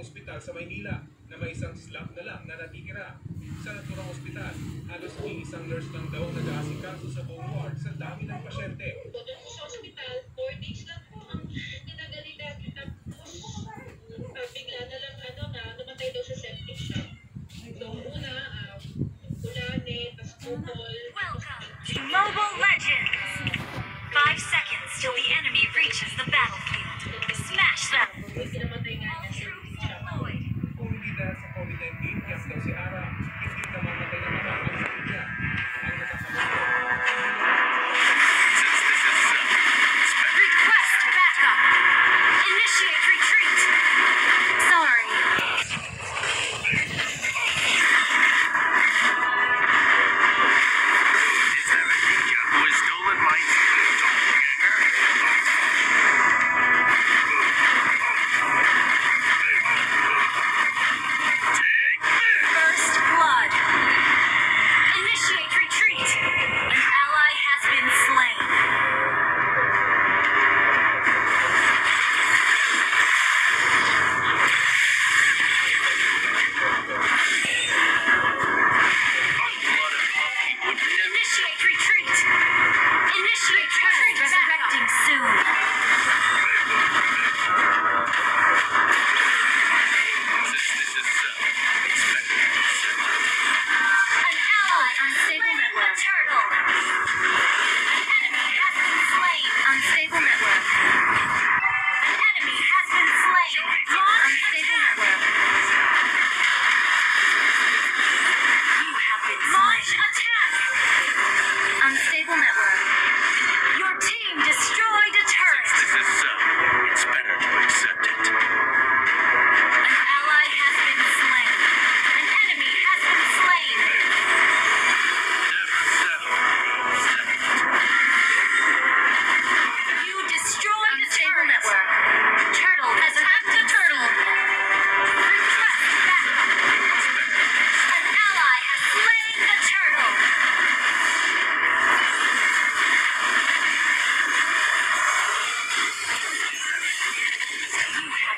ospital sa Maynila na may isang slump na lang na natitira. Sa naturang ospital, halos isang nurse lang daw nag-aasikaso sa buong ward sa dami ng pasyente. Doon po sa hospital, 4 days lang po ang ginagalita. Tapos, uh, bigla na lang, ano na, namatay daw sa septic shock. So, una, uh, ulane, tapos pupol. Welcome to Mobile Legends! Five seconds till the enemy reaches the battlefield. Smash them!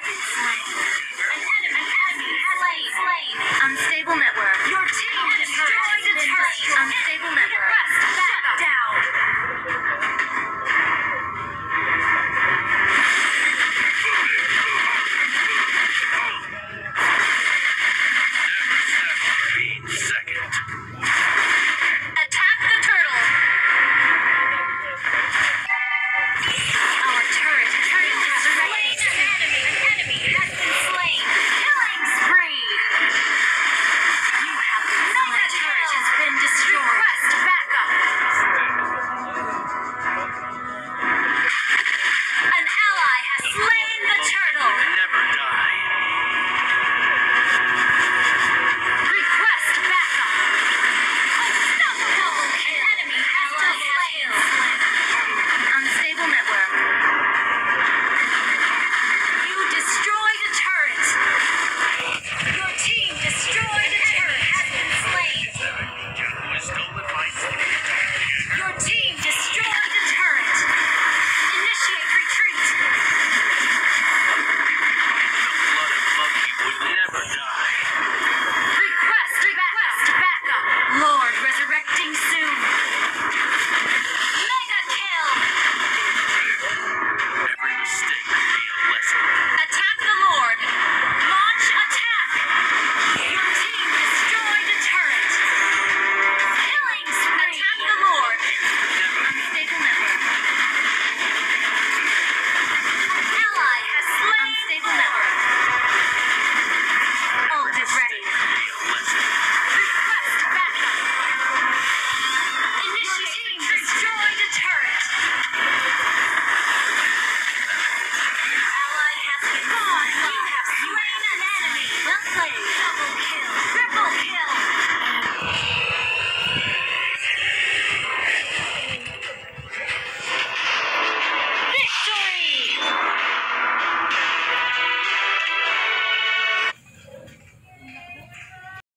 Oh my God.